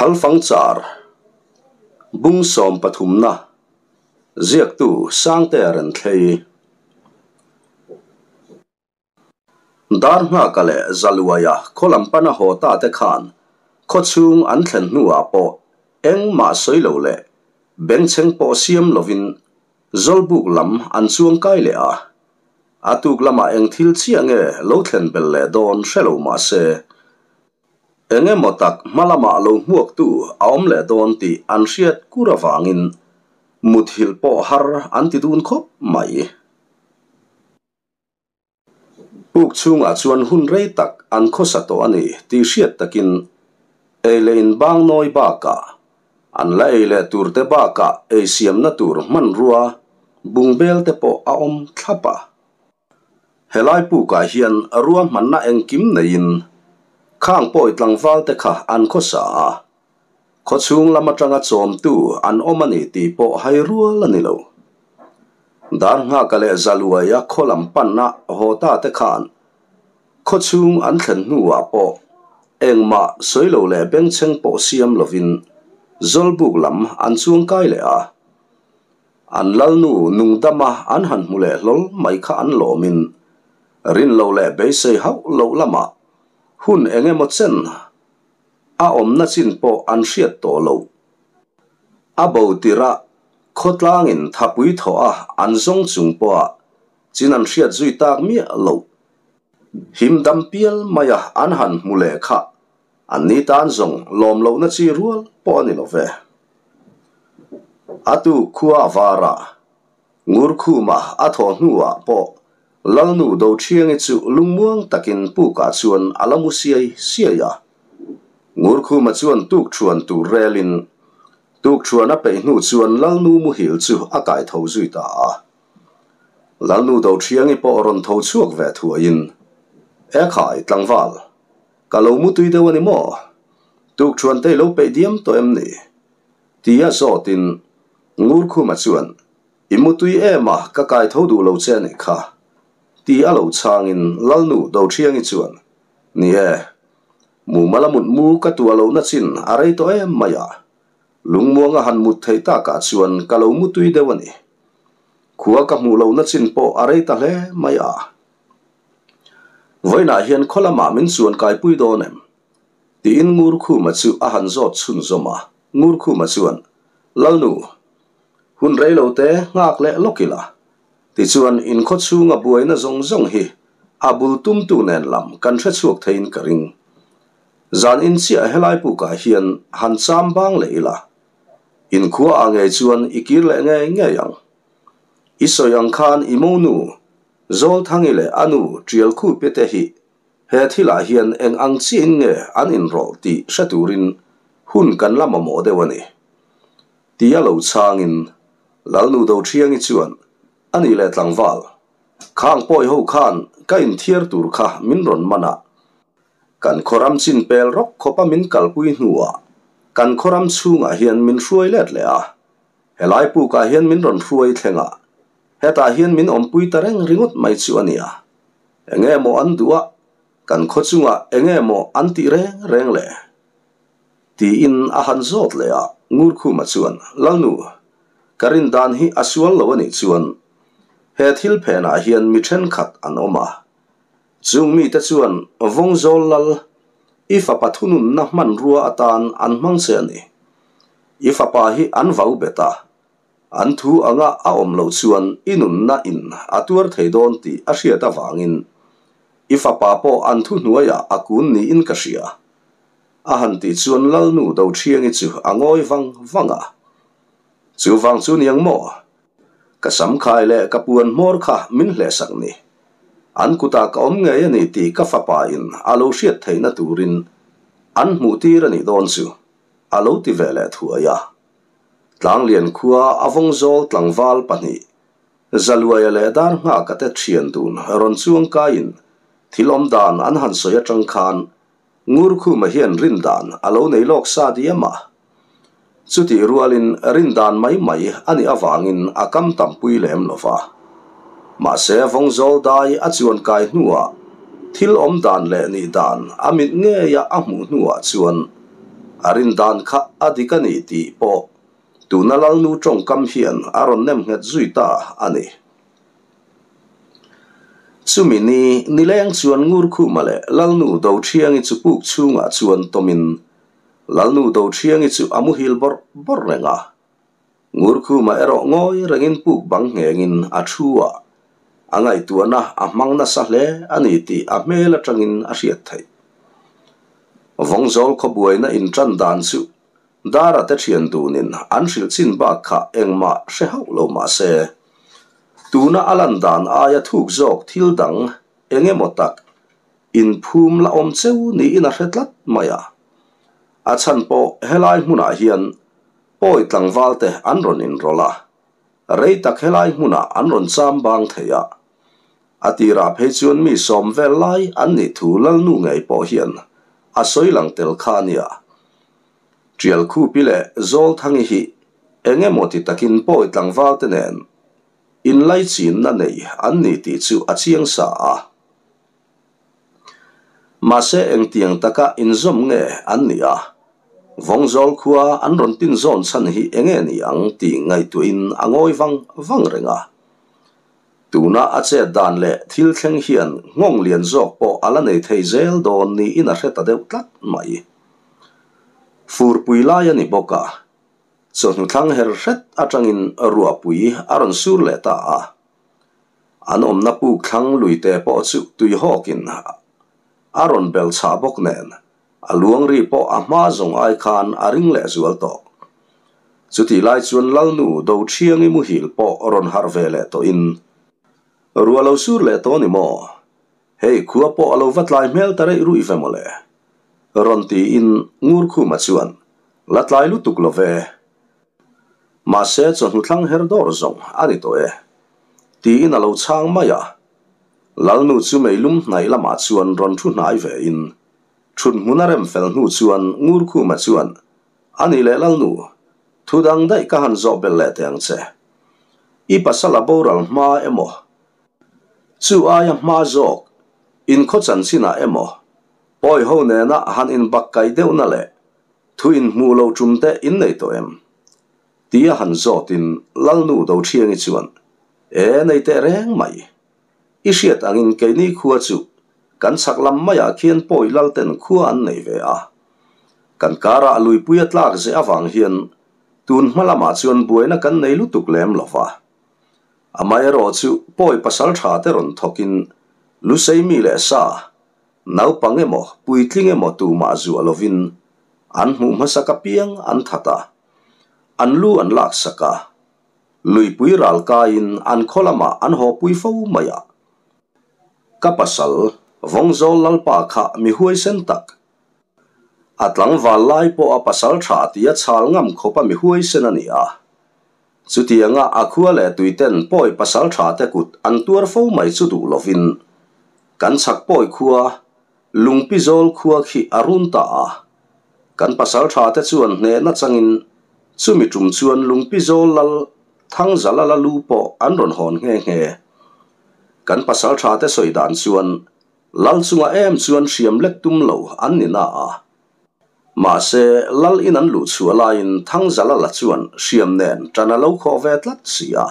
ทัลฟังจารบุ้งสอมปฐุมนะเรียกตู่สร้างแต่รันเทยดาร์มากะเลจัลวายะคลัมปนาโหตาเตคานขดชุงอันเทนนัวปอเอ็งมาสวยโลเล่เบงเชงปอเซียมลวินจลบุกลำอันชวงไกลเลยอะอาตุกลมาเอ็งทิลเชียงเอโลเทนเบลเลดอนเชลูมาเซ enge motak malama lo muak tu aom le don ti an riat kura wangin muthil po har an ti dun khop mai puk chunga chuan hun rei tak an khosa to ani ti riat takin eilein bang noi ba ka an la eile tur te ba ka e siam na tur man ruwa bung bel te po a om thapa helai pu ka hian ruwa man na eng kim ข้างป่วยตลังฟังแต่ค่ะอันข้สาข้อชงลำมาจังกัดสมตูอันอมันนี่ตีโปให้รัวลนี่โลดานงากะเลจัลวยะคอลำปันนะโหตาแต่ขานข้อชงอันเข็นหัวโปเองมาสวยโลเลเบงเชงโปเสียมลวินจลบุกลำอันชวงกาเลยอะอันลลนูนุงดมาอันหันมุเลลลไม่ข้าอันโลมินรินโลเลเบยเซฮาโลละมา hun er enge mo chen a om na chin po an hriat to lo. A bo tira khotlang in thapui tho a, an zong chung po a. Chin an hriat zui tak mi lo. Him dam pial maya an han mule kha. An ni tan zong lom lo na chi rual po ni lo ve. Atu khuwa vara ngur khu ma a tho nuwa po lal nu do thiang chu lungmuang takin pu ka chuan alamu à siai sia ya. Ngur khu ma chuan tuk chuan tu relin tuk chuan a pe nu chuan lal nu mu hil chu a kai tho zui ta. Lal nu do thiang i po ron tho chuak ve thu in e khai tlangwal ka lo mu tui de wani mo tuk chuan te lo pe diam to em ni tia so tin. Ngur khu ma chuan imutui ema ka kai tho du lo che ni kha ti a lo lần nu do thiang i chuan. Ni he, mu malamut mu ka tu lo na chin arei to em maya lungmuanga han mut thei ta ka chuan ka lo mu tui de wani khuwa ka mu lo na chin po arei ta hle maya voina hian kholama min chuan kai pui do nem ti in ngur khu ma chu a han zot chun zoma ngur khu ma chuan. Lalnu hun rei lo te ngak le lokila ti chuan in kho chunga buaina zong zong hi abul tum tu nen lam kan thre chuak thein ka ring. Zan in chia helai pu ka hian han cham bang leila in khuwa ange chuan ikir le nge nge yang. Isoyang khan imonu zol thangi le anu trial khu pe te hi. He thila hian eng ang chin nge an in rol ti shaturin hun kan lama mo de wani. Ti in lo changin lalnu do thiang i chuan. Ani le tlangwal khang poi ho khan ka in thiar tur kha min ron mana kan khoram chin pel rok khopa min kalpui hnuwa kan khoram chunga hian min hruai let le a helai pu ka hian min ron hruai thlenga heta hian min ompui tareng ringot mai chu ania enge mo an duwa kan kho chunga enge mo an ti reng reng le ti in a han zot le a ngur khu ma chuan lalnu karin dan hi asual lo ani chuan he thil phenah hian mi ṭhen khat an Oma. a mi mite chuan vawng zawl lal ifa pathunun na man rua atan an hmang se ani ifa pa hi an vau beta. An thu anga a awm lo chuan inun na in a tuar thei dawn ti a hriat awangin ifa pa po an thu hnuaiah a ni in ka hria a han ti chuan lal nu do ṭhiangi chu angoi ngawi vang vanga chu vang chu niang maw ka sam khai le ka puan mor kha min hle sak ni an kuta ka om nge ni ti ka fa pa in alo hriat theina turin an mu tir ani don chu alo ti thua ya. tlang lian khua avong zol tlang wal pani zalua le dar nga ka te thian tun ron chuang ka in thilom dan an han soya tang khan. Ngur khu ma hian rin dan alo nei lok sa di ama chuti rualin rin dan mai mai ani awangin akam tampui lem lova ma se vong zol dai a chuan kai hnuwa thil om dan le ni dan amit nge ya amu hnuwa chuan arin dan kha adikani ti po tu na lal nu trong kam hian aron nem nget zui ta ani chumi ni nileng chuan ngur khu male lal nu do thiang i chu puk chunga chuan tomin lal nu do thiang i chu amu hil bor bor renga ngur khu ma ero ngoi rengin puk bang ngengin a thuwa angai tuana a mangna sa hle ani à ti a à mela tangin a à riat thai vong zol kho buai na in tran dan chu dara te thian tunin an hril chin ba kha engma se hau lo ma se tuna alan dan aya thuk zok thil dang enge motak in phum la om cheu ni in a hretlat maya a chan po, helai hmuna ah hian, poi tlang valte an ron in rola. Rei tak helai hmuna ah an ron cham bang theya ah. atira phechuan mi som vel lai an ni thu lal nu ngai po hian. A soi lang tel khania trial khu pile zol thangi hi. Enge moti takin poi tlang valte nen. In lai chin na nei, an ni ti chu a chiang sa a ma se eng tiang taka in zom nge an ni a vong zol khua an ron tin zon san hi enge ni ang ti ngai tu in angoi wang wang renga. Tuna a che dan le thil thleng hian ngong lian zok po ala nei thei zel don ni in a hreta deuh tlat mai. Fur pui lai ani boka so nu thang her hret atangin rua pui aron sur le ta a. An om na pu khang lui te po chu tui hokin aron bel cha bok nen. A luang ri po a ma zong ai khan a ring le zual to chu ti lai chuan lal nu do thiang i mu hil po ron har ve le to in rua lo sur le to ni mo hei khua po alo vat lai mel tare ru i femole ron ti in ngur khu ma chuan lat lai lu tuk lo ve ma se chon hu thlang her dor zong ani to e ti in alo chang ma ya lal nu chu mei lum nai lama chuan ron thu nai ve in thun munarem fel nu chuan, ngur khu ma chuan. Ani le lal nu thudang dai ka han zo bel le teng che. I pasala boral ma emo. Chu aya ma zok, in kho chan sina emo. Poi ho ne na han in bak kai deu na le. Thu in mu lo chum te in nei to em. Tia han zo tin, lal nu do thiang i chuan. E nei te reng mai. I hriat angin ke ni khua chu kan sak lam maya khian poi lal ten khua an nei ve a kan kara lui puya tlak ze awang hian tun hmalama chuan buaina kan nei lutuk lem lova amai ro chu poi pasal tha te ron thokin lu sei mi le sa nau pange mo pui tlinge mo tu ma zu alovin an mu ma saka piang an thata an lu an lak saka lui pui ral ka in an kholama an ho pui fo maya ka pasal vong zol lal pa kha mi huai sen tak atlang wal lai po a pasal tha tia chal ngam khopa mi huai sen ani a chutianga akhua le tuiten poi pasal tha te kut an tuar fo mai chu du lovin kan chak poi khua lungpi zol khua khi arun ta a kan pasal tha te chuan hne na changin chumi tum chuan lungpi zol lal thang zala la lu po an ron hon nge nge kan pasal tha te soi dan chuan lal sunga em chuan hriam lek tum lo an ni na a ma se lal in an lu chu la in thang zala la chuan hriam nen tana lo kho ve tlat si a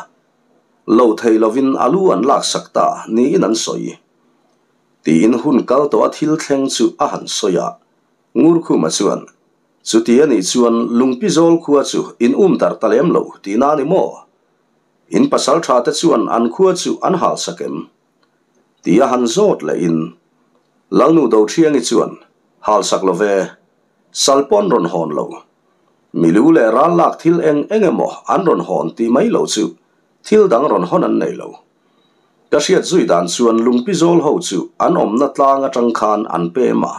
lo thei lovin alu an lak sakta ni in an soi ti in hun kal to a thil thleng chu a han soya ngur khu ma chuan chu ti ani chuan lungpi zol khu a chu in um tar talem lo ti na ni mo in pasal tha te chuan an khu chu an hal sakem tia a han zot le in. Lalnu do thiang i chuan hal sak lo ve salpon ron hon lo milu le ral lak thil eng engemo an ron hon ti mai lo chu thil dang ron hon an nei lo ka hriat zui dan chuan lungpi zol ho chu an om na tlang atang khan an pe ma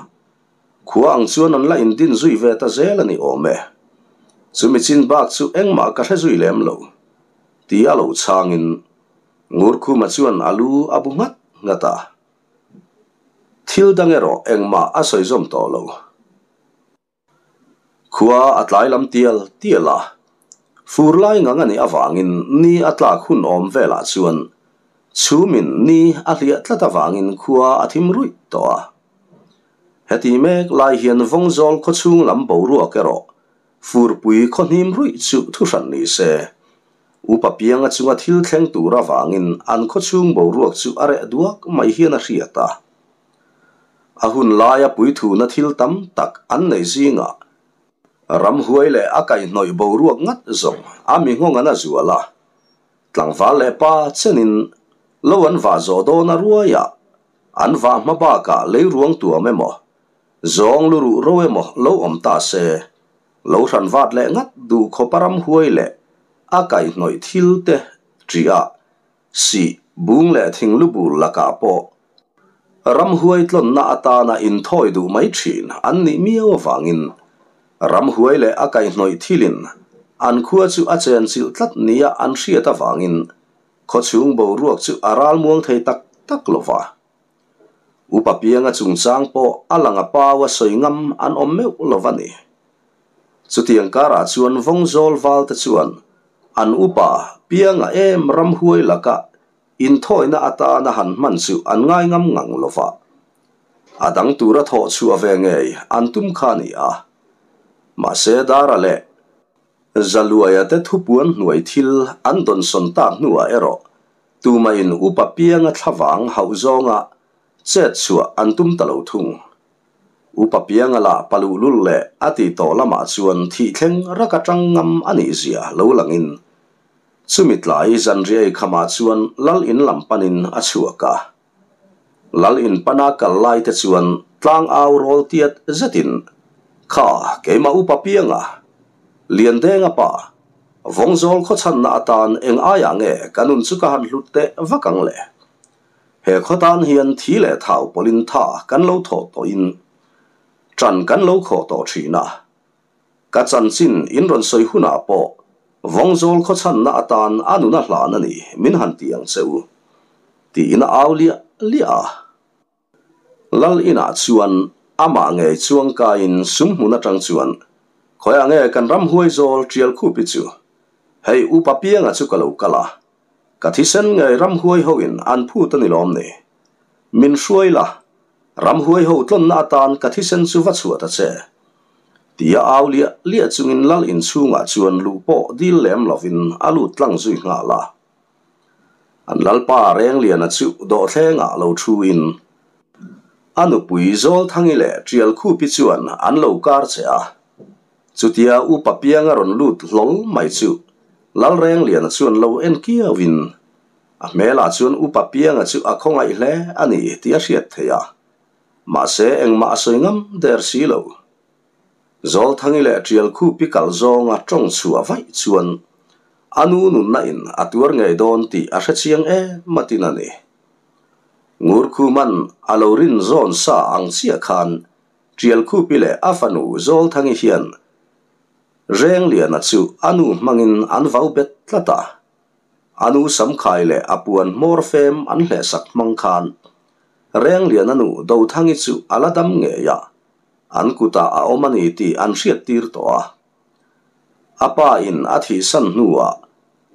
khuang chuan an la in din zui ve ta zel ani ome chumi chin bak chu engma ka hre zui lem lo ti a lo changin ngur khu ma chuan alu abu ngat ngata. Thil dangero engma a soi zom to lo khua atlai lam tial tiala furlai nga ngani awangin ni atla khun om vela chuan chumin ni a hliat tlata wangin khua athim rui to a heti mek lai hian vong zol kho chung lam bo ruak ero fur pui kho hnim rui chu thu ran ni se upa pianga chunga thil thleng tura wangin. An kho chung bo ruak chu are duak mai hian a hriata. Ahun laia pui thu na thil tam tak an nei zinga. Ram huai le akai noi bo ruak ngat zong. Ami ngonga na zuala. Tlang va le pa chenin. Lo an va zo do na ruaya an va ma ba ka le ruang tua me mo. Zong lu ru ro mo lo om ta se. Lo ran vat le ngat du kho param huai le akai noi thil te tria, si bung le thing lu bu la ka po ram huai tlon na ata na in thoi du mai thin an ni miaw wangin ram huai le akai noi thilin an khua chu a chen sil tlat nia an hria ta wangin kho chung bo ruak chu aral muang thei tak tak lova upa pianga chung chang po alanga pawa soingam an om meu lovani cá kara chuan vong zol wal ta chuan an upa pianga em ram huai laka in thoi na ata na han man chu an ngai ngam ngang lova adang tura tho chu avenge an tum khani a ma se dara le zaluaya te thupuan nuai thil an don son tak nuwa ero tu ma in upa pianga thlawang hau zonga chet chua an tum talo thung upa pianga la palu lul le ati to lama chuan thi thleng raka tangam ani zia lo langin chumit lai zan riai khama chuan lal in lampanin a chuaka lal in pana kal lai te chuan tlang aw rol tiat zatin. Kha keima upa pianga lian denga pa. Vong zol kho chan na atan eng aya nge kanun chu ka han hlutte vakang le. He kho tan hian thi le thau polin tha kan lo tho to in. Tran kan lo kho to thina ka chan chin in ron soi huna po vong zol kho chan na atan anu nà hla na ni, min han tiang cheu. Ti ina awlia lia lal ina chuan ama nge chuang ka in, sum huna tang chuan. Khoya nge kan ram huai zol trial khu pi chu. Hei u pa pianga chu kalo kala ka thi sen nge ram huai ho in, an phu ta ni lom ne min shuai la. Ram huai ho tlon na tan, ka thi sen chu va chu ta che tia aw lia lia chungin lal in chunga à chuan lu po dil lem lovin alu tlang zui nga la. An lal pa reng lian a chu, do thlenga lo thu in. Anu pui zol thangi le, trial khu pi chuan an lo kar che a. Chutia u papianga ron lut hlol mai chu. Lal reng lian à chuan lo en kia win a mela chuan u papianga chu a khonga i hle ani tia hriat theya ma se eng ma soingam der si lo. Zol thangi le trial khu pi kal zonga tong chu a vai chuan anu nun na in atuar ngai don ti a hre chiang e matina ni ngur khu man alorin zon sa ang chia khan trial khu pi le afanu zol thangi hian reng lian a chu anu mangin an vau bet tlata anu sam khai le apuan mor fem an hle sak mang khan reng lian anu do thangi chu aladam nge ya an kuta a omani ti an hriat tir to a. Apa in athi san nua,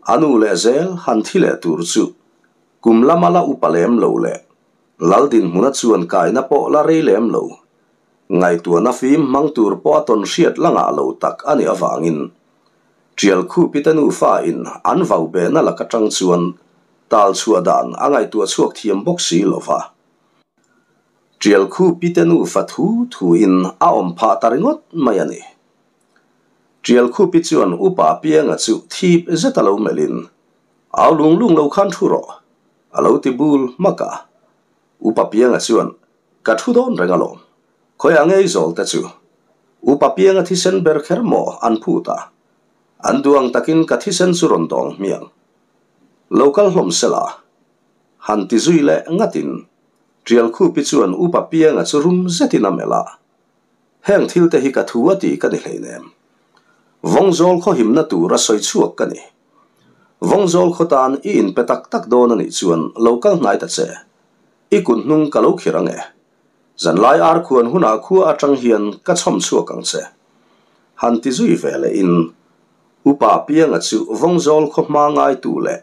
anu le zel han thile tur chu. Kumlamala upalem lo le. Laldin huna chuan kai na po la reilem lo. Ngai tua na phim mang tur po ton hriat langa lo tak ani avangin, trial khu pitanu fa in an vau be na laka tang chuan. Tal chua dan angai tua chuak thiam bok si lova trial khu pitanu fa thu thu in a om pha taringot mai ani trial khu pi chuan upa pianga chu thip zetalo melin aw lung lung lo khan thu ro alo ti bul maka upa pianga chuan ka thu don rengalom khoi angai zol ta chu upa pianga thi sen ber kher mo an phu ta an duang takin ka thi sen chu ron dong miang local hlom sela han ti zui le ngatin trial khu pi chuan upa pianga chu rum zetina mela heng thil te hi ka thuwa ti ka ni hleinem vong zol kho him na tu ra soi chuak ka ni vong zol kho tan in petak tak don ani chuan local ngai ta che ikun nung ka lo khirange zan lai ar khuan huna khua atang hian ka chom chu kang che han ti zui vele in upa pianga chu vongzol kho ma ngai tu le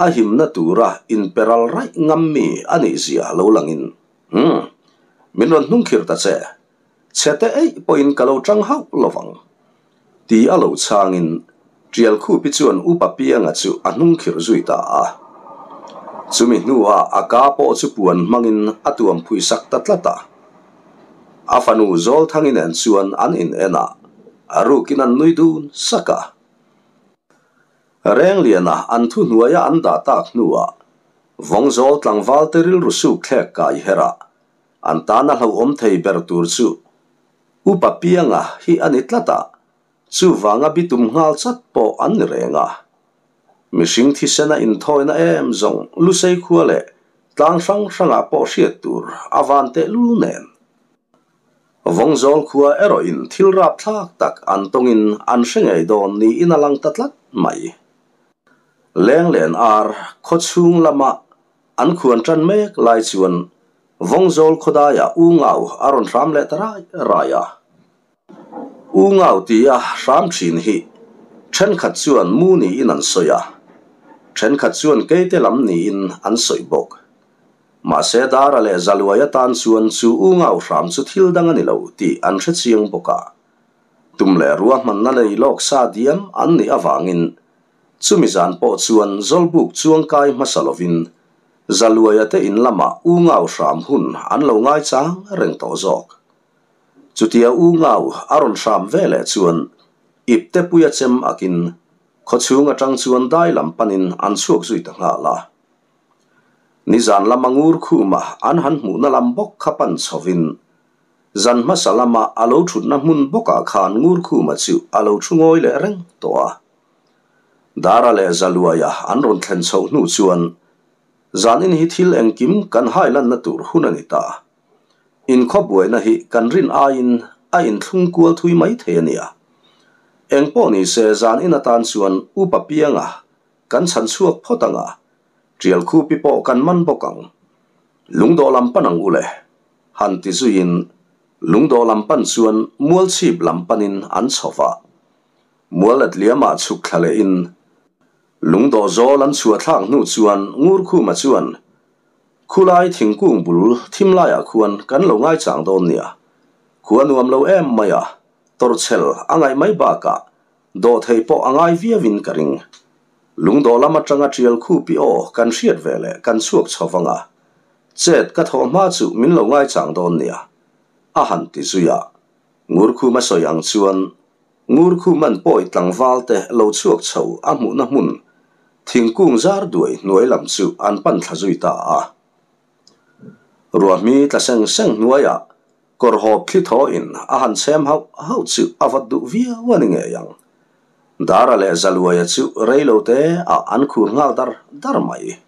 ahim na tura in peral rai ngam mi ani zia lo langin hmm. Min ron nung khir ta che. Chete ei poin kalo chang hau lovang. Ti alo changin. Trial khu pi chuan upa pianga chu anung khir zui ta. A chumi nuwa aka po chu puan mangin atuam phui sak tatlata afanu zol thangin an chuan an in ena. Aru kinan nuidun saka. Reng liana ah, an thu nuaya an da tak nuwa vong zol tlang val teril rusu khlek kai hera. An ta na hlo om thei ber tur chu. Upa pianga ah, hi anitlata chu wanga bitum ngal chat po an renga ah. mishing thi sena in thoina em zong, lu sei khuale tlang sang sanga po hriat tur avante lu nen. Vong zol khua ero in thil rap thak tak an tongin an hrengai don ni in alang tatlat mai. leng len ar kho chung lama an khuan tran mek lai chuan vong zol khoda ya u ngau aron ram le tara raya u ngau ti ya ram chin hi chen khat chuan mu ni in an soya chen khat chuan ke te lam ni in an soi bok. Ma se dara le zalwaya tan chuan chu u ngau ram chu thil dang ani lo ti an thre chiang boka tumle ruwa man na lei lok sa diam an ni awangin chumi zan po chuan zolbuk chuang kai masalovin zalwaya te in lama u ngau ram hun an lo ngai chang reng to zok chutia u ngau aron ram vele chuan ip te puya chem akin kho chunga tang chuan dai lam panin an chuak zui ta nga la ni zan lamangur khu ma an han mu na lam bok khapan chovin zan ma salama alo thut na mun boka khan ngur khu ma chu alo thungoi le reng to a dara le zaluaya an ron thlen chho nu chuan zanin hi thil engkim kan hailan na tur hunani ta in kho buai na hi kan rin a in a in thlung kual thui mai the ania eng po ni se zan in atan chuan upa pianga kan chan chuak photanga trial khu pi po kan man bokang lungdo lam panang ule han ti zuin lungdo lam pan chuan mual chip lam panin an chowa mual at liama chuk thale in ลุงโตโจลันชัวทางนู่ชวนงูคู่มาชวนคู่ไล่ถึงกุ้งบุลทิมไล่ควรกันเรง่ายจางโดนเนี่ยควรนวมเราเอ็มมาอ่ตอร์เชลอ่างไงไม่บากะโดเทยปออ่างไงเวียวินกริงลุงโตละมาจังอาเจียลคู่ปีอ๋อกันเชียดเวเลกันสวกชาวฟังอะเจ็ดกระทอมาจุมินเรง่ายจางโดนเนี่ยอาหันติสุยะงูคู่มาสอยังชวนงูคู่มันป่อยตังวาลเตะเราสวกชาวอามุนอามุน thingkung zar duai nuai lam chu an pan thla zui ta a. Ruwa mi tla seng seng nuaya kor hop thli tho in a han sem hau hau chu avat du via wani nge yang. Dara le zalwaya chu reilo te a an khur ngal dar dar mai.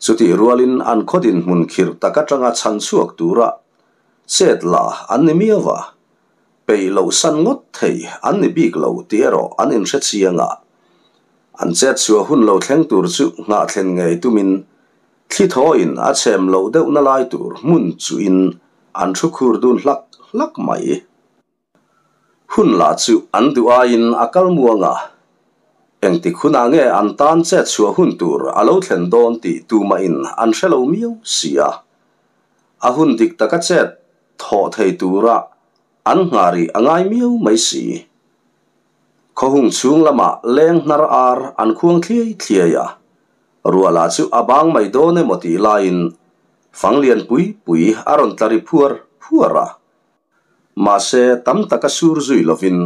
Chuti rualin an khodin mun khir taka tanga chan chuak tura set la an ni miawa pei lo san ngot thei an ni bik lo tiero an in hre chianga อันเจ็ดชัวหุ่นเราแข็งตัวจุงาเทนไงตุมินที่ท้ออินอาเชมเราเดวนลายตัวมุนจุอินอันชุกูรดุนลักลักไหมหุ่นลาจุอันดูอาอินอากาลมัวงาเอ็งติคุณางเงอันตานเจ็ดชัวหุ่นตัวอาเราเทนโดนตีตูมาอินอันเชลูมิวเสียอาหุ่นติกตะกัดเจ็ดท้อไทยตัวระอันงารีอังไงมิวไม่เสีย hung chung lama leng nar ar an khuang thliai thliaya ruala chu abang mai do ne moti lain fanglian pui pui aron tari phuar phuara ma se tam taka sur zui lovin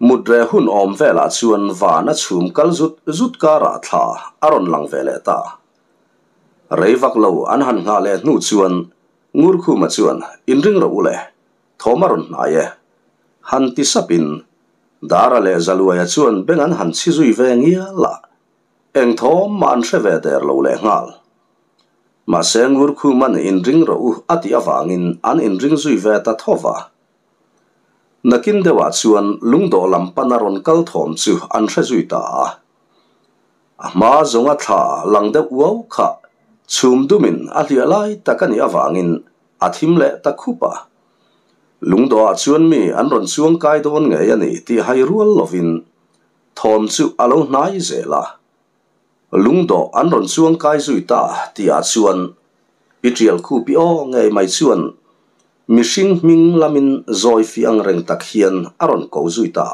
mudre hun om vela chuan vana chhum kal zut zut kara tha aron lang vele ta reivak lo an han nga le nu chuan ngur khu ma chuan in ring ro ule thomaron aye han ti sapin Dara le zalua chuan bengan han chi zui ve ngia la. Eng thom man she ve der lo le ngal. Ma seng wur khu man in ring ro ati awangin an in ring zui ve ta thova. Nakin dewa chuan lungdo lam panaron kal thom chu an she zui ta a. Ama zonga tha langde uau kha chum dumin a hlialai takani awangin athim le ta khupa. ลุงดอชวนมีอันรอนชวงกายโดนไงอันนี่ที่ให้รัวลวินทอมสุอารมณ์นายเสละลุงดออันรอนชวงกายสุยตาที่อาชวนพิจาลคูปิโอไงไม่ชวนมิชิงมิงลามินจอยฟีอังเริงตะเคียนอารอนกู้สุยตา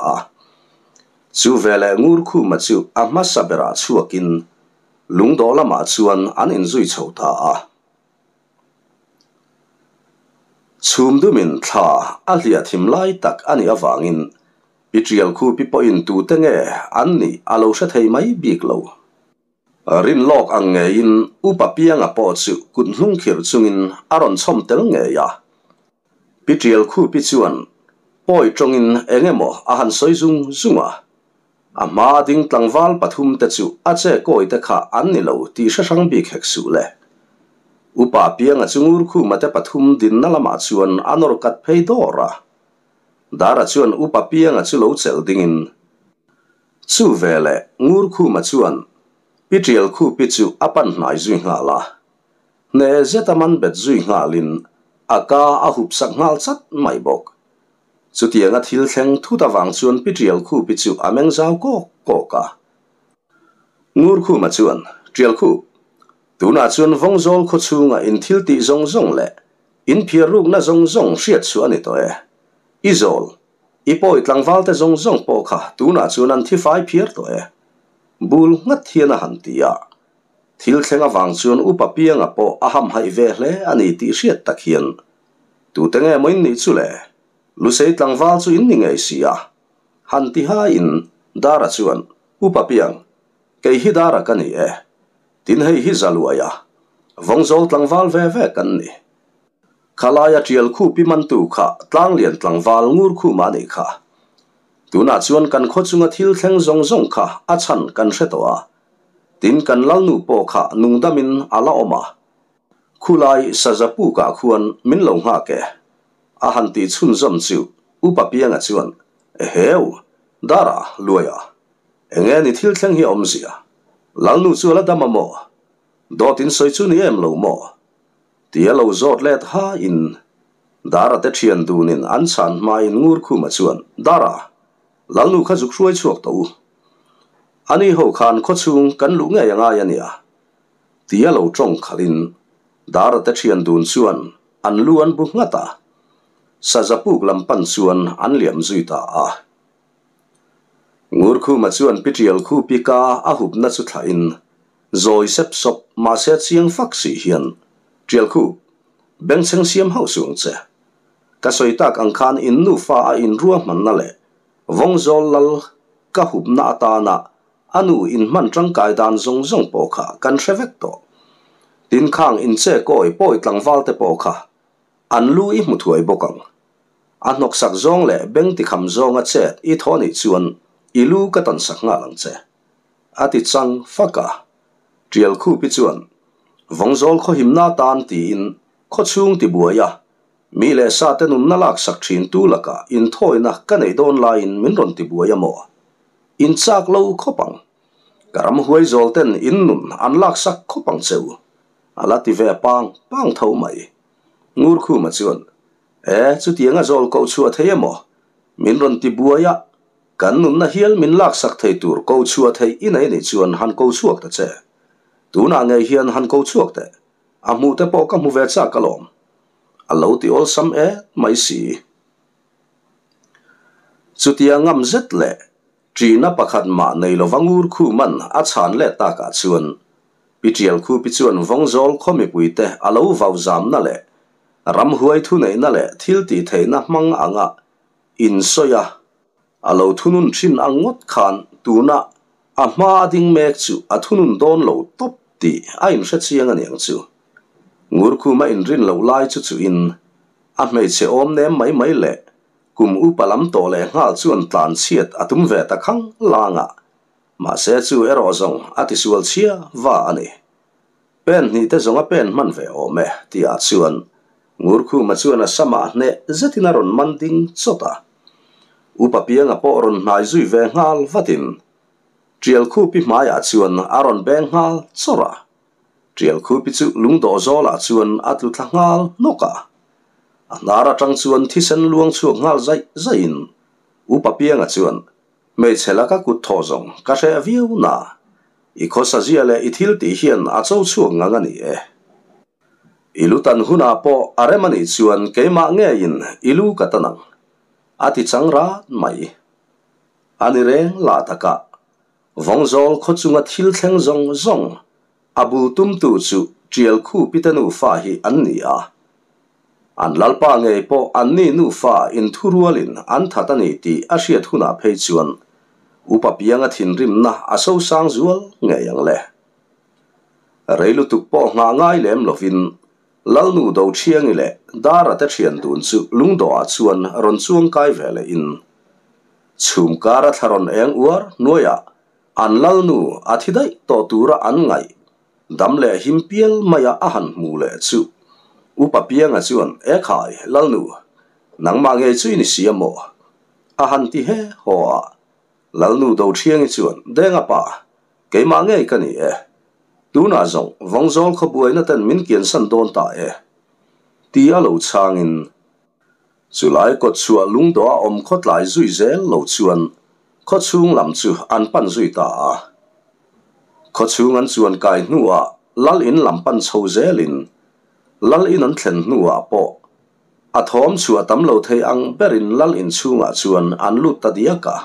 สุเวลงูรคูมาสุอามาสเบราชัวกินลุงดอละมาชวนอันอินสุยเฉาตา du min thla a hlia thim lai tak ani awangin pitrial khu pi po in tu te nge an ni alo sha thei mai bik lo rin lok ang nge in upa pianga po chu kun hlung khir chungin aron chom tel nge ya pitrial khu pi chuan poi tongin engemo a han soi zung zunga a ma ding tlangwal pathum te chu a che koi te kha an ni lo ti sha sang bi khek su le upa pianga chungur khu mate pathum din na lama chuan anor kat phei dora dara chuan upa pianga achu lo chel dingin. Chu vele ngur khu ma chuan. Pitrial khu pichu apan hnai zui nga la. Ne zetaman bet zui nga lin. Aka a hup sak ngal chat mai bok. Chutia nga thil thleng thu ta wang chuan pitrial khu pichu ameng zau ko ko ka. Ngur khu ma chuan. Trial khu tu chuan vong zawl khaw chunga in thil tih zawng zawng leh in phir ruk na zawng zawng hriat chu ani tawh e. I zawl i pawi tlangvalte zawng zawng kha tu chuan an thifai phir tawh e. Bul ngat hian a han ti thil thlenga wang chuan upa pianga pawh a hai ve hle ani tih hriat tak hian tu te nge moin nih chu le. Lu sei tlangval chu in ni ngei si han ti ha in dara chuan upa piang kei hi dara ka ni e. tin hei hi zaluaya vong zol tlangwal ve ve kan ni khalaya tial khu pi man tu kha tlang lian tlangwal ngur khu ma ni kha tuna chuan kan kho chunga thil thleng zong zong kha a chan kan hre to a tin kan lal nu po kha nungdamin ala oma khulai sazapu ka khuan min lo nga ke a han ti chun zom chu upa pianga chuan e heu dara luaya enge ni thil thleng hi om zia lang nu chu la dam mo. Do tin soi chu ni em lo mo. Ti lo zot let ha in. Dara te thian du nin an chan ma in ngur khu ma chuan. Dara. Lang nu kha zuk shuai chuak to ani ho khan kho chung kan lu nge yanga ya. Nia ti lo chong khalin dara te thian dun chuan. An lu an bu nga ta. Sa puk lam pan chuan an liam zui ta a. ngur khu ma chuan pitial khu pika a hup na chu tha in zoi sep sop ma se chiang fak si hian trial khu beng cheng siam hau sung che ka soi tak ang khan in nu fa a in ruang man na le vong zol lal ka hup na ta na anu in man tang kai dan zong zong po kha kan hrevek to tin khang in che koi poi tlang wal te po kha an lu i mu thuai bokang an nok sak zong le beng ti kham zong a che i thoni chuan ilu ka tan sak nga lang che ati chang faka trial khu pi chuan. Vong zol kho him na tan ti in. Kho chung ti buaya mi le sa te nun na lak sak thin tu laka in thoi na ka nei don la in min ron ti buaya mo. In chak lo kho pang. Karam huai zol ten in nun an lak sak kho pang cheu. Ala ti ve pang pang tho mai. Ngur khu ma chuan. E chu tianga zol ko chu a thei mo. Min ron ti buaya kan nun na hial min lak sak thei tur ko chu thấy thei in ai ni chuan han ko chuak ta che tu na nge hian han ko chuak te a mu te po ka mu ve cha kalom a lo ti ol sam e mai si chu tiangam zet le trina pakhat ma nei lo vangur khu man a chan le ta ka chuan pitial khu pi chuan vong zol khomi puite alo vau zam na le ram huai thu nei na le thil ti thei na mang anga in soya alo thunun thin angot khan tuna a ma ding mek chu a thunun don lo top ti. A in hre chiang aniang chu. Ngur khu ma in rin lo lai chu chu in. A mei che om ne mai mai le. Kum u palam to le ngal chuan tlan chiat atum ve ta khang langa ma se chu ero zong atisual chia wa ani. Pen ni te zonga pen man ve o me ti a chuan. Ngur khu ma chuan a sama ne zetina ron manding chota. Upa pianga po ron nai zui ve ngal vatin. Trial khu pi ma ya chuan aron beng ngal chora trial khu pi chu lung do zola chuan atlu thangal noka. Nara tang chuan thisen luang chuak ngal zai zain. Upa pianga chuan mei chela ka kut tho zong, ka hre viu na. I kho sa zia le i thil ti hian a chau chuak nga ngani e. Ilu tan huna po aremani chuan keima nge in, ilu katanang ati changra mai. Ani reng la taka vongzol khochunga thil thleng zong zong. Abu tum tu chu trial khu pitanu fa hi an ni a. An lalpa nge po an ni nu fa in thurualin an thatani ti a hriat huna phei chuan. Upa pianga thin rim na aso sang zual nge yang le. Reilu tuk po nga ngai lem lovin lal nu do chiang ile dara ta thian dun chu lungdo a chuan ron chuang kai vele in. Chum kara tharon eng uar noya an lal nu athidai à to tura an ngai dam le himpiel maya ahan mu le chu upa a à chuan e khai lal nu nang ma nge chui ni siamo ahan à ti he ho lal nu do chiang chuan denga pa. Ke ma nge ka ni e. tuna zong vongzol kho buai na ten min kian san don ta e ti a lo changin chulai ko chua lung do om khot lai zui zel lo chuan kho chung lam chu an pan zui ta a kho chung an chuan kai nuwa lal in lam pan chho zelin lal in an thlen nuwa po a thom chu atam lo thei ang berin lal in chunga chuan an lut ta dia ka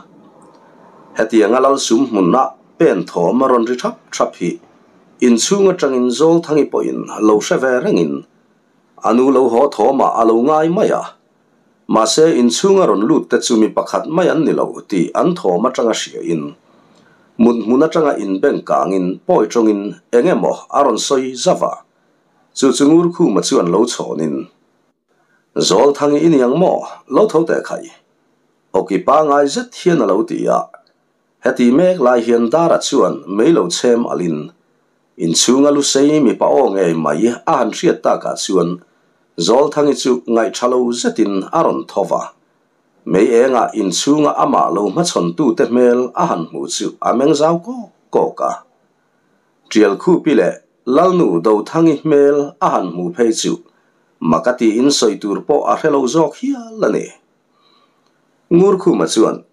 hetianga lal sum mun na pen thom ron ri thap thap hi in chu nga chang in zol thang i po in lo sha ve rang in anu lo ho tho ma a lo ngai ma ya ma se in chu nga ron lut te chu mi pakhat mai an ni lo ti an tho ma changa sia in. Mun muna changa in beng kang in poi chong in enge mo aron soi zawa chu chungur khu ma chu an lo chon in zol thang in yang mo lo tho te khai. Oki pa ngai zet hian lo ti ya. Heti mek lai hian dara chuan meilo chem alin. In chunga lu sei, mi pa o nge mai a han ta ka chuan zol thangi chu ngai thalo zetin aron thova mei enga in chunga ama lo ma chon tu te mel a han mu chu ameng zau ko ko ka. Trial khu pile lalnu do thangi mel a han mu phei chu. Makati in soi tur po a helo zok hia lani ngur khu ma chuan.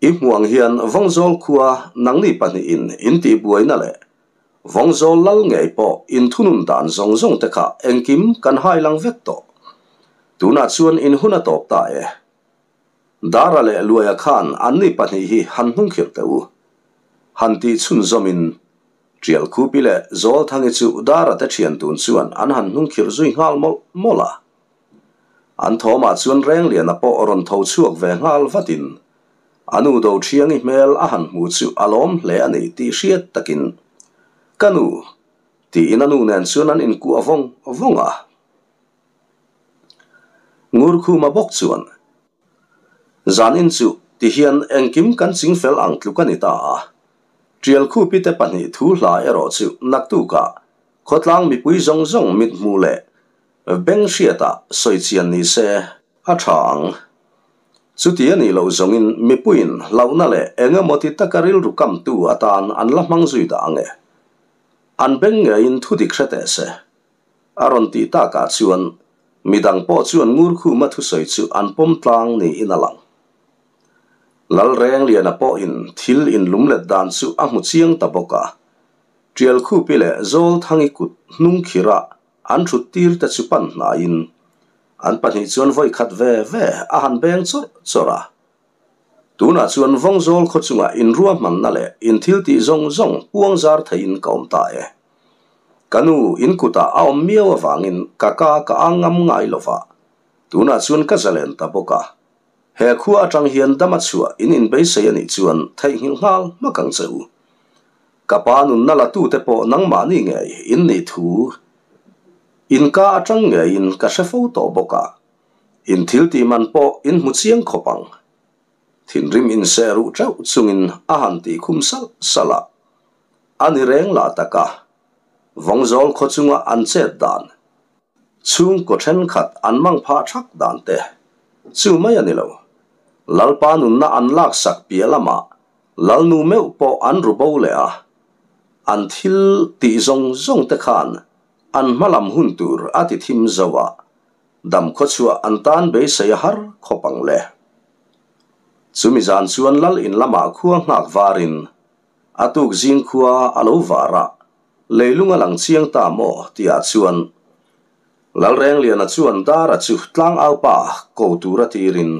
I muang hian vongzol khuwa nangni pani in in ti buai na le. Vong zo lal ngei po in thunun dan zong zong te kha engkim kan hai lang vek to. Tuna chuan in huna top ta e. Dara le luaya khan anni pani hi han hung khir te u. Han ti chun zomin. Trial khupi le zol thangi chu dara te thian tun chuan an han hung khir zui ngal mol mola. An thoma chuan reng lian a po oron tho chuak ve ngal vatin. Anu do thiangi mel a han mu chu alom hle ani ti hriat takin kanu ti inanu nen suanan in ku avong avonga à? ngur khu ma bok chuan zan in chu ti hian engkim kan sing fel ang tlukani ta à? a trial khu pi te pani thu hla ero chu nak tu ka. Khotlang mi pui zong zong mit mu le. Beng ta, soi chian ni se, a thang chu ti ani lo zong in, mi puin lo na le enga moti takaril ru kam tu atan an la mang zui da ange an beng nge in thu dik hret se aron ti ta ka chuan midang po chuan ngur khu ma thu soi chu an pom tlang ni in alang lal reng lian a po in thil in lum let dan chu a mu chiang ta boka trial khu pile zol thangi kut hnung khira an thu tir ta chu pan na in an pani chuan voi khat ve ve a han beng chor chora tuna chuan vong zol kho chunga in ruam man na le in thil ti zong zong puang zar thei in kaum ta e. Kanu in kuta a om miaw awangin kaka ka angam ngai lova tuna chuan ka zalen ta boka he khu atang hian dama chua in in be se ani chuan thei hing hal ma kang cheu ka pa nun na la tu te po nang ma ni nge in ni thu in ka atang nge in ka se fo to boka in thil ti man po in mu chiang khopang thin rim in se ru tau chungin ahan ti khum sal sala. Ani reng la taka. Wangzol kho chunga an che dan. Chung ko then khat an mang pha thak dan te. Chu mai ani lo lal pa nun na an lak sak pi lama lal nu meu po an ru bo le a. An thil ti zong zong te khan. An malam hun tur ati thim zawa. Dam kho chua an tan be se har khopang le. Chumi zan chuan lal in lama khua ngak varin. Atuk zing khua alo vara. Leilunga lang chiang ta mo tia chuan. Lal reng lian a chuan dar a chu tlang au pa ko tura tirin.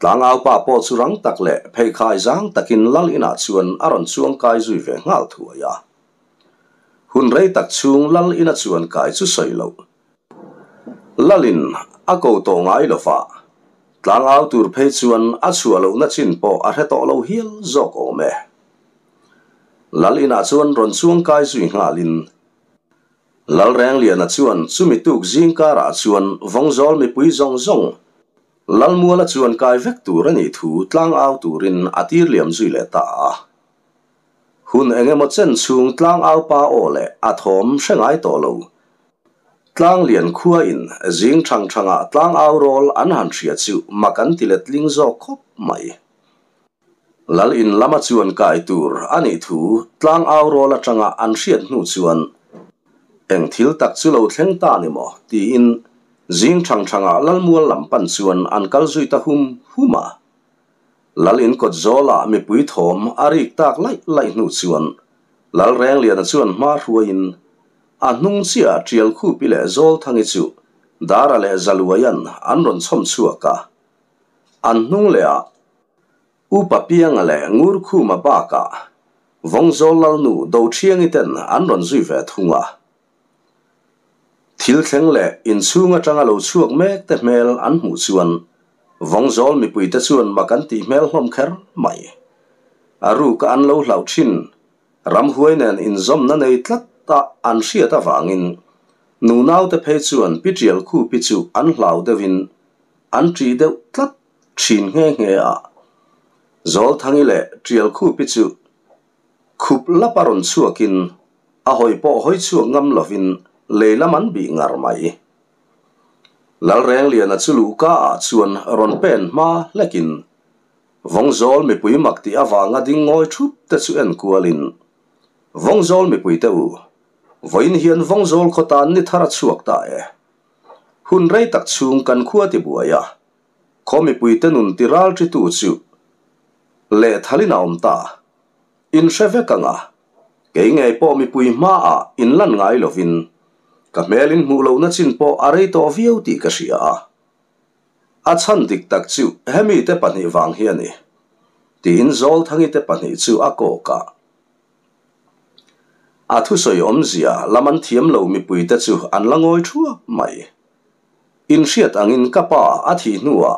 Tlang au pa po chu rang tak le phei khai zang takin lal ina chuan aron chuang kai zui ve ngal thua ya. Hun rei tak chung lal ina chuan kai chu soilo lalin a ko to ngai lo fa tlang au tur phei chuan a chua lo na chin po a he to lo hial zok ome me lal ina chuan ron chuang kai zui ngalin lal reng lian a chuan chumi tuk zing kara ah chuan vongzol mi pui zong zong. Lal mua la chuan kai vek tur ani thu tlang au turin atir liam zui le ta. Hun engemaw chen chung tlang au pa ole a thom hrengai to lo tlang lian khua in, zing thang thanga ah, tlang au rol an han thria chu makan tilet ling zo khop mai. Lal in lama chuan kai tur, ani thu, tlang au rol atanga ah, an hriat nu chuan. Eng thil tak chu lo thleng ta ni mo, ti in, zing thang thanga ah, lal mual lam pan chuan an kal zui ta hum, huma. Lal in kot zola mi pui thom ari tak lai lai nu chuan. Lal reng lian chuan ma in. A hnung chia trial khu pi le zol thangi chu dara le zaluayan an ron chom chuaka. An hnung le a le ngur khu ma ba ka vong zol lal nu do thiang iten an ron zui ve thunga. Thil thleng le in chunga tanga lo chuak mek te mel an hmu chuan. Vong zol mi pui te chuan makan ti mel hlom kher mai. Aru ka an lo hlau thin ram huai nen in zom na nei tlat ta an hria ta wangin nu nau te phe chuan pitrial khu pi chu an hlau devin an tri de tlat thin nge nge a. Zol thangi le trial khu pi chu. Khup la paron chuakin a hoi po hoi chu ngam lovin leila man bi ngar mai. Lal reng lian a chulu ka chuan ron pen ma lekin vong zol mi pui mak ti awanga ding ngoi thup te chu en kualin. Vong zol mi pui te u. voin hian vong zol khotan ni thara chuak ta e. Hun rei tak chung kan khua ti buaya khomi pui te nun ti tu chu. Le thali naum ta. In sheve kanga ke ngai po mi pui ma a in lan ngai lovin ka melin mu lo na chin po arei to viu ti ka sia. A chan dik tak chu hemi te pani wang hiani tin zol thangi te pani chu a ko ka. À thu soi om zia ăn thiam lâu mi pui te chu an langoi chua, mày. In hriat angin à, kapa a à, thi cá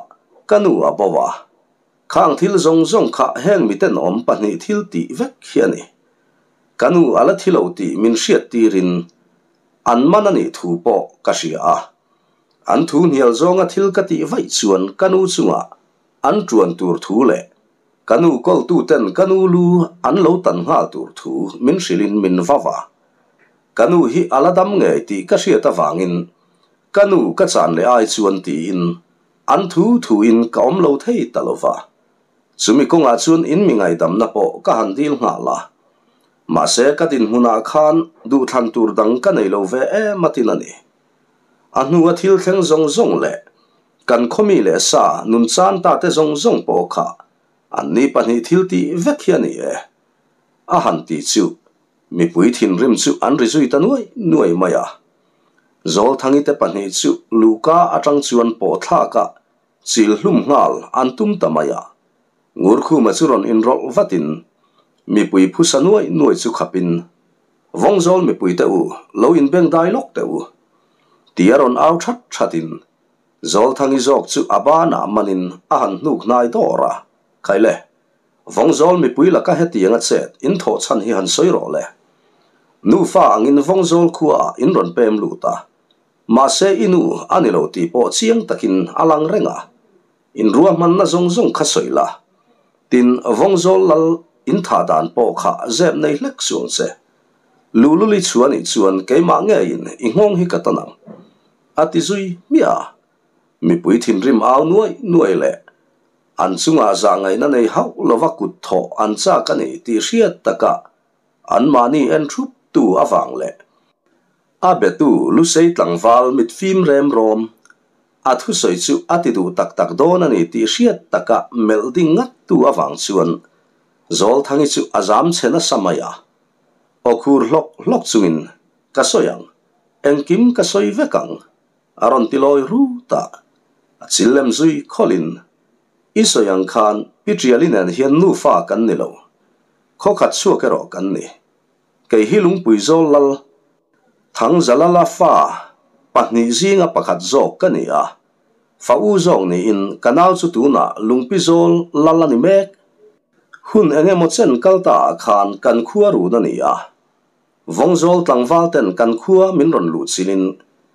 kanu a à, bawa khang thil zong zong kha heng mi tên om pani thil ti vek hiani kanu ala lâu ti min xét ti rin. An mana ni thu po ka à. An thu nial zonga thil ka ti vai chuan kanu chunga an tuan tur thu lệ kanu kol tu ten, kanu lu an lo tan nga tur thu, min silin min vawa kanu hi aladam nge ti ka sia ta wangin kanu ka chan le ai chuan ti in. An thu thu in ka om lo thei talova chumi konga chuan in mi ngai dam na po ka han dil nga la. Mà sẽ cái tin huna khan, du than tur dang ka nei lo ve e matin ani. Anh nu thil theng zong zong le. Kan khomi le sa, nun chan ta te zong zong po kha an ni pan hi thil ti vek hian ni e. A han ti chu mi pui thin rim chu an ri zui ta nuai nuai maya zol thangi te pan hi chu luka atang chuan po thla ka. Chil hlum ngal, an tum tamaya ngur khu ma churon in rol vatin. Mi pui phu sa nuai nuai chu khapin. Vong zol mi pui te u. Lo in beng dai lok te u. Tiaron au that thatin zol thangi zok chu abana manin. A han nuk nai dora khaile vong zol mi pui là cái hết tiếng ngắt chet in thọ chân hi hàn soi rõ lệ nu anh in vong zol khua, in ron pem lu ta. Ma se inu anilo ti po chiang takin alang renga. In ruwa man na zong zong kha soila tin vong zol lal, in tha dan po kha, zep nei lek suang se. Lu li chuan i chuan ke ma nge in, i ngong hi katanang ati zui, mia. Mi pui thin rim aw nuai nuai le an chunga za ngai na nei hau lova kut tho. An cha ka ni ti hriat taka an mani en thup tu awang le. A betu lu sei tlangwal mit fim rem rom. A thu soi chu ati du tak tak don ani ti hriat taka melding ngat tu awang chuan. Zol thangi chu azam chena samaya okhur lok lok chuin. Ka soyang engkim ka soi vekang aron tiloi ru ta. Chilem zui kholin isoyang khan pitrialin an hian nu fa kan ni lo. Kho khat chu ke ro kan ni. Kei hi lung pui zo lal, thang zala la fa. Pahni zinga pakhat zo ka ni a. Fa u zong ni in, kanal chu tu na lung pi zol lal ni mek. Hun enge mo chen kalta khan kan khua ru na ni a. Vong zol tlangwal ten kan khua min ron lu chilin.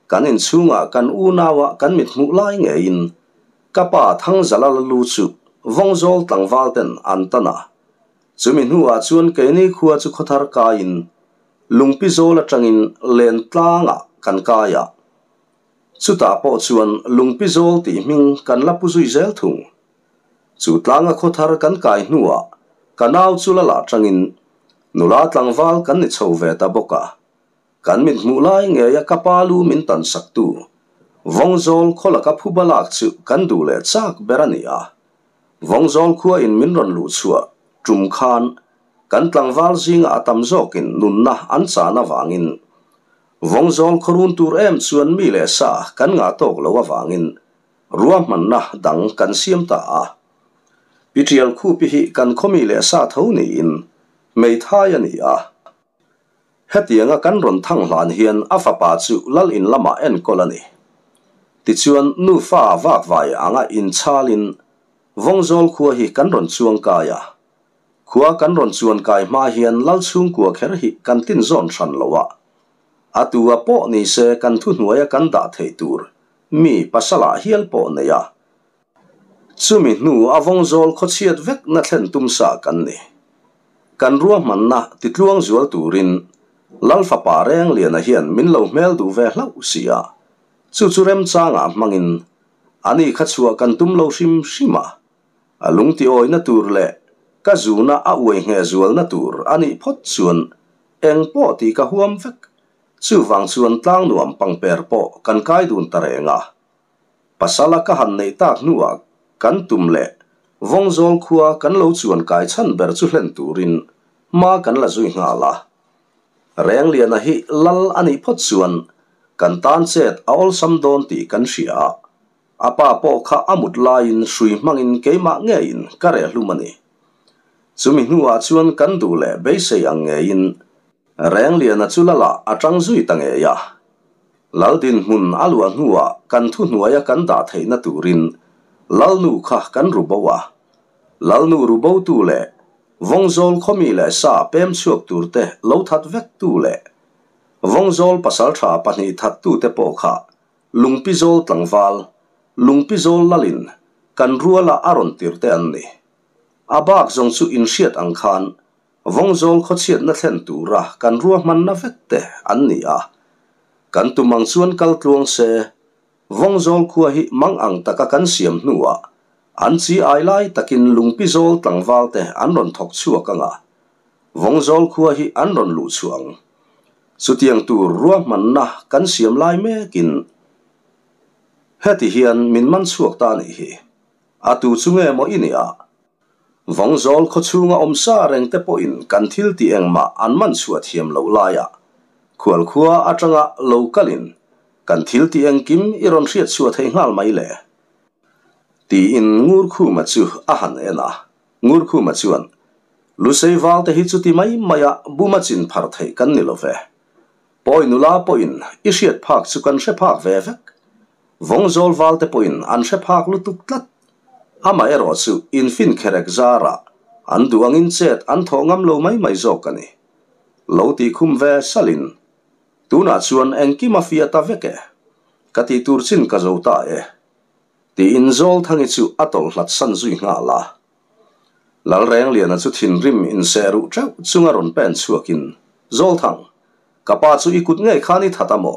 Kan in chunga kan u nawa kan mit mu lai nge in. kapa thang zala lu chu vong wangzol tangwal ten antana chumi nu a chuan ni khuwa chu khothar ka in. Lungpi zol atangin len tlanga kan kaya chuta po chuan lungpi zol ti ming kan la puzui zel thung chu tlanga khothar kan kai nuwa kanau chu la la tangin nula tlangwal kan ni chho ve ta boka kan min mu lai nge ya kapalu min tan saktu tu vong zol khola ka phu balak chu kan du le chak berani a vong zol khua in min ron lu chua tum khan kan tlangwal zing atam zokin nun na an cha na wangin vong zol khorun tur em chuan mi le sa kan nga tok lo wa wangin ruam man na dang kan siam ta a pitrial khu pi hi kan khomi le sa tho ni in mei thai ani a hetianga kan ron thang hlan hian afa pa chu lal in lama en kolani ti chuan nu fa wak vai anga in chalin vongzol khua hi kan ron chuang kaya khua kan ron chuan kai ma hian lal chung kwa kher hi kan tin zon than lowa atua po ni se kan thu hnuaya kan da thei tur mi pasala hial po ne ya chumi nu avong zol kho chiat vek na thlen tum sa kan ni kan ruwa man na ti tluang zual turin lal fa pa reng lian a hian min lo mel du ve hlau sia chu chu rem changa mangin ani kha chua kan tum lo shim shima alung ti oi na tur le ka zuna a we nge zual na tur ani phot chuan eng po ti ka huam vek chu wang chuan tlang nuam pang per po kan kai dun tarenga pasala ka han nei tak nuwa kan tum le vong zol khua kan lo chuan kai chan ber chu hlen turin ma kan la zui nga la reng lian a hi lal ani phot chuan kan tan chet aol sam don ti kan ria apa po kha amut lain sui mangin keima nge in kare hlumani chumi hnuwa chuan kan du le be se ang nge in. Reng lian a chulala atang zui tange ya. Laldin mun alwa hnuwa kan thu hnuaya kan da theina turin lalnu kha kan rubawa lalnu rubau tu le vongzol khomi le sa pem chuak turte lo that vek tu le vongzol pasal tha pani that tu te po kha lungpi zol tlangwal lungpi zol lalin kan ruala aron tirte an ni abak zong chu in hriat ang khan vongzol kho chiat na thlen tu ra kan ruwa man na vek te an ni a kan tumang chuan kal tluang se vongzol khua hi mang ang taka kan siam nuwa an chi ai lai takin lungpi zol tlangwal te an ron thok chuak anga vongzol khua hi an ron lu chuang sutiang tu ruwa man na kan siam lai me kin heti hian min man chuak ta ni hi atu chunge mo ini a vongzol kho chunga om sa reng te po in kan thil ti engma an man chuat hiam lo laia khual khua atanga lo kalin kan thil ti eng kim iron hriat chuat hei ngal mai le ti in ngur khu ma chu a han ena ngur khu ma chuan lu sei wal te hi chu ti mai maya buma chin phar thei kan ni lo ve poi ula poin. I hriat phak chu kan hre phak ve vek vong zol wal te poin. An hre phak lu tuk tlat. Ama ero chu in fin kherek zara. An duang in chet an thongam lo mai mai zo kani lo ti khum ve salin. Tuna chuan engki mafia ta veke. Kati tur chin ka zo ta e. Ti in zol thangi chu atol hlat san zui nga la. Lal reng lian chu thin rim in seru chau chunga ron pen chuakin zol thang. Kapa chu ikut ngai khani thatamo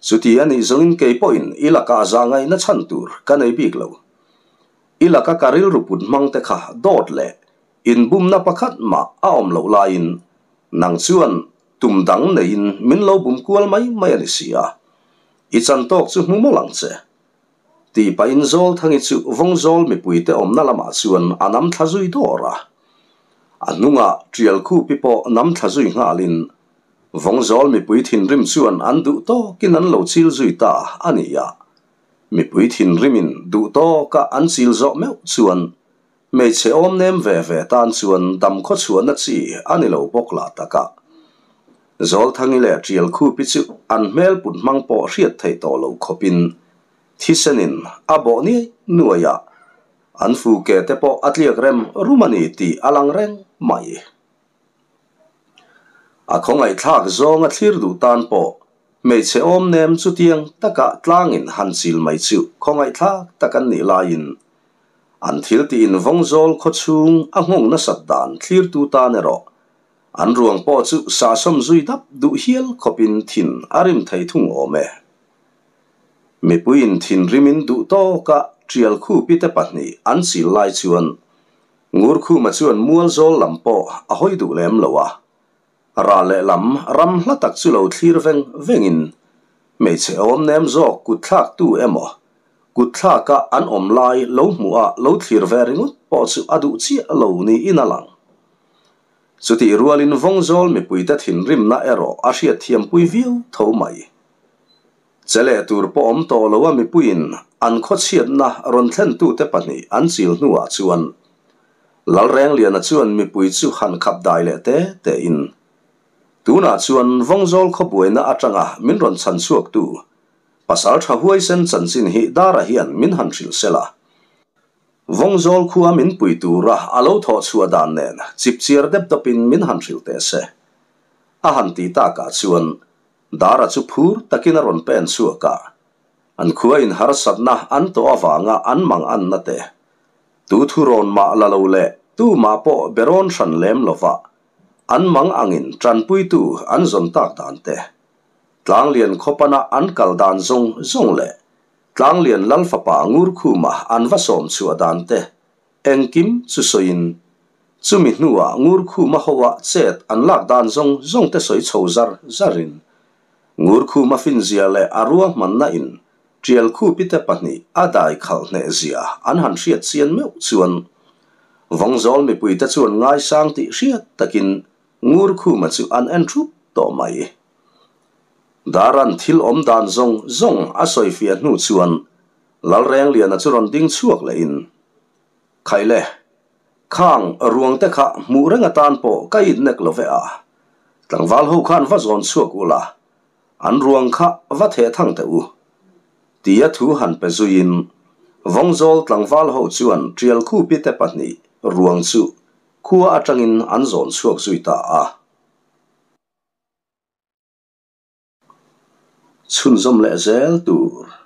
chuti ani zongin ke poin ilaka zangai na chan tur kanai bik lo ilaka karil ruput mang te kha dot le in bum na pakhat ma a om lo la in nang chuan tum dang ne in min lo bum kual mai mai ani sia i chan tok chu mu mo lang che ti pa in zol thangi chu vong zol mi pui te om na lama chuan anam thazui dora anunga trial khu pipo nam thazui nga vongzol mi pui thin rim chuan an duh tawkin an lo chil zui ta a ni a mi pui thin rimin duh tawka an chil zawh meuh chuan hmeichhe awm nem ve ve tan chuan dam khaw chuan a chi a ni lo bawk la taka zawl thangi le trial khu pi chu an hmel put hmang pawh hriat thei tawh lo khawpin thisenin a bawh ni nuaia an fu ke te pawh a tliak rem rumani ti alang reng mai a khongai thak zong a thlir du tan po me che om nem chu tiang taka tlangin han sil mai chu khongai thak takan ni la in an thil ti in vong zol kho chung a ngong na sat dan thlir tu ta ne ro an ruang po chu sa som zui dap du hial khopin thin arim thei thung o me mi puin thin rimin du to ka trial khu pi te patni an sil lai chuan ngur khu ma chuan mual zol lampo a hoi du lem lowa ra le lam ram hla tak chu lo thlir veng vengin me che om nem zo ku thak tu emo ku thaka an om lai lo mu a lo thlir vering po chu adu chi lo ni inalang chuti rualin vong zol mi pui ta thin rim na ero a hriat thiam pui viu tho mai chele tur po om to lo wa mi puin an kho chiat na ron thlen tu te pani an chil nuwa chuan lal reng lian a chuan mi pui chu han khap dai le te te in tuna chuan vongzol kho buaina atanga min ron chan chuak tu pasal tha huai sen chan chin hi dara hian min han ril sela vongzol khuwa min pui tu ra alo tho chua dan nen chip chiar dep topin min han ril te se a han ti ta ka chuan dara chu phur takin ron pen chuaka an khuwa in har satna an to awanga an mang an na te tu thu ron ma la lo le tu ma po beron shan lem lova an mang angin tran pui tu an zon tak dan te tlang lian khopana an kal dan zong zong le tlang lian lal fa pa ngur khu ma an va som chua dan te eng kim chu soin chu mi nuwa ngur khu ma howa chet an lak dan zong zong te soi chho zar zarin ngur khu ma fin zia le arua man na in trial khu pi te pahni adai khal ne zia an han riat chian meu chuan vong zol mi pui ta chuan ngai sang ti riat takin ngur khu ma chu an en thup to mai daran thil om dan zong zong a soi fia nu chuan lal reng lian a chu ron ding chuak le in khaile khang ruang te kha mu renga tan po kai nek lo ve a tlangwal ho khan va zon chuak ula an ruang kha va the thang te u tia thu han pe zuin vong zol tlangwal ho chuan trial khu pi te patni ruang chu Kua atangin anzon suak zuita a. Chunzom le zel tur.